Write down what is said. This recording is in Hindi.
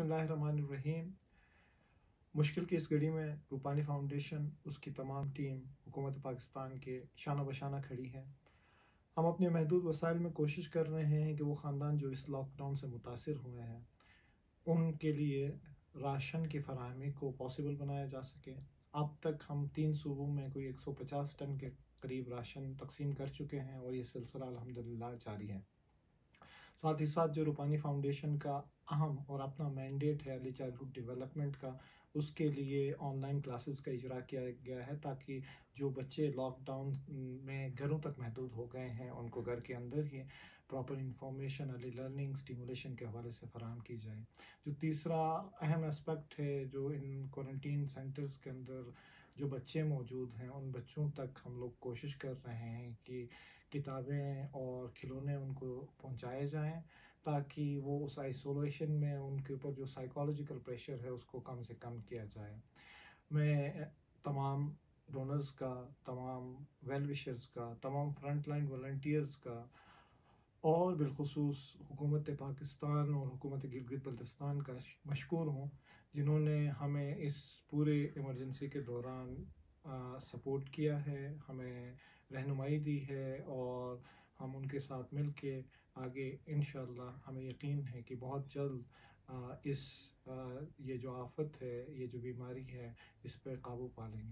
बसमीम मुश्किल की इस घड़ी में रूपानी फाउंडेशन, उसकी तमाम टीम, हुकूमत पाकिस्तान के शाना बशाना खड़ी है। हम अपने महदूद वसाइल में कोशिश कर रहे हैं कि वो ख़ानदान जो इस लॉकडाउन से मुतासर हुए हैं, उनके लिए राशन की फरहमी को पॉसिबल बनाया जा सके। अब तक हम तीन सूबों में कोई 150 टन के करीब राशन तकसीम कर चुके हैं और ये सिलसिला अलहमदिल्ला जारी है। साथ ही साथ जो रूपानी फाउंडेशन का अहम और अपना मैंडेट है अर्ली चाइल्डहुड डेवलपमेंट का, उसके लिए ऑनलाइन क्लासेस का इजरा किया गया है ताकि जो बच्चे लॉकडाउन में घरों तक महदूद हो गए हैं, उनको घर के अंदर ही proper information early learning stimulation के हवाले से फराम की जाए। जो तीसरा अहम एस्पेक्ट है, जो इन क्वारंटीन सेंटर्स के अंदर जो बच्चे मौजूद हैं, उन बच्चों तक हम लोग कोशिश कर रहे हैं कि किताबें और खिलौने उनको पहुँचाए जाएँ ताकि वो उस आइसोलेशन में उनके ऊपर जो साइकोलॉजिकल प्रेशर है उसको कम से कम किया जाए। मैं तमाम डोनर्स का, तमाम वेल विशर्स का, तमाम फ्रंट लाइन वॉल्टियर्स का और बिलखसूस हुकूमत पाकिस्तान और हुकूमत गिलगित बल्तिस्तान का मशहूर हूँ, जिन्होंने हमें इस पूरे इमरजेंसी के दौरान सपोर्ट किया है, हमें रहनुमाई दी है और हम उनके साथ मिल के आगे इन हमें यकीन है कि बहुत जल्द इस ये जो आफत है, ये जो बीमारी है, इस पर काबू पा लेंगे।